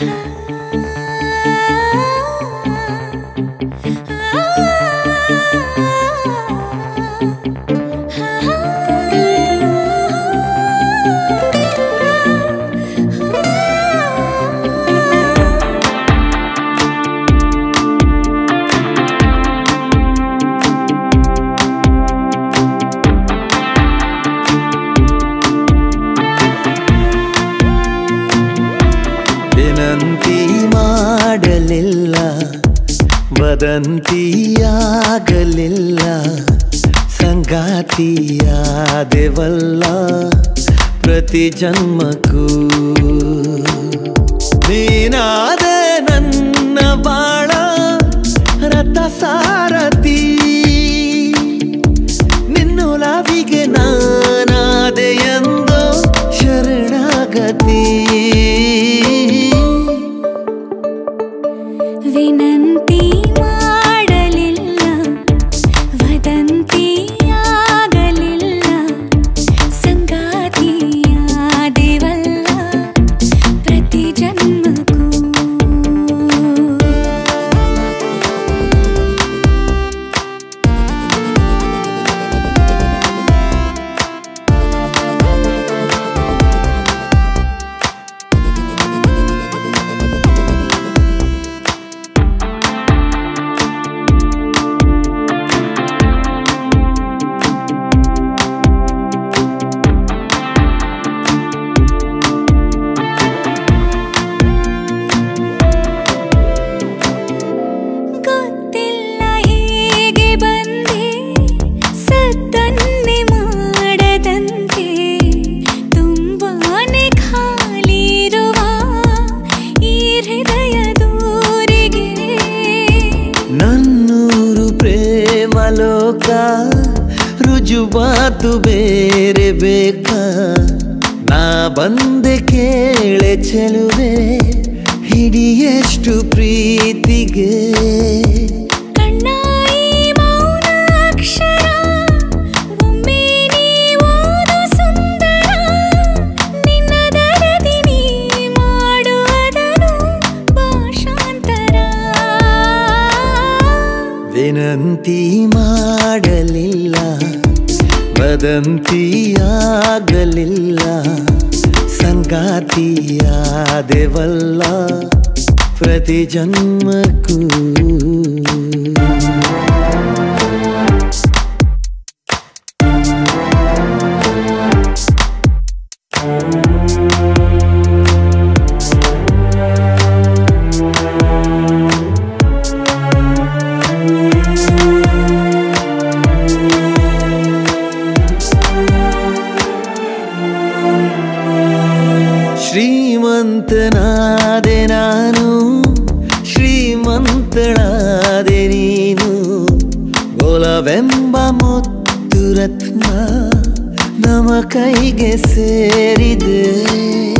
Huh? ವದಂತಿಯಾಗಲಿಲ್ಲ ಸಂಗಾತಿಯಾದೆವಲ್ಲ. ಪ್ರತಿ ಜನ್ಮಕ್ಕೂ विनन्ति ರುಜುವಾತು ಬೇರೆ ಬೇಕಾ? ನಾ ಬಂದೆ ಕೇಳೆ ಚೆಲುವೆ ಹಿಡಿಯಷ್ಟು ಪ್ರೀತಿಗೆ? ವಿನಂತಿ ಮಾಡಲಿಲ್ಲ. ವದಂತಿಯಾಗಲಿಲ್ಲ ಸಂಗಾತಿಯಾದೆವಲ್ಲ ಪ್ರತಿ ಜನ್ಮಕ್ಕೂ ಶ್ರೀಮಂತನಾದೆ ನಾನು ಶ್ರೀಮಂತಳಾದೆ ನೀನು. ಗೋಲವೆಂಬ ಮುತ್ತು ರತ್ನ ನಮ್ಮ ಕೈಗೆ ಸೇರಿದೆ.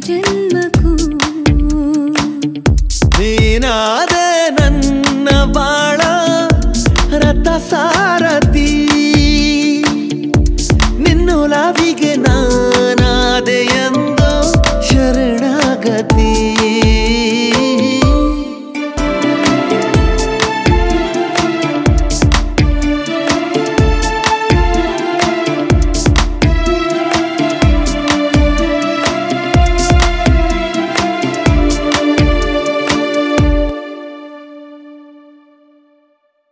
didn't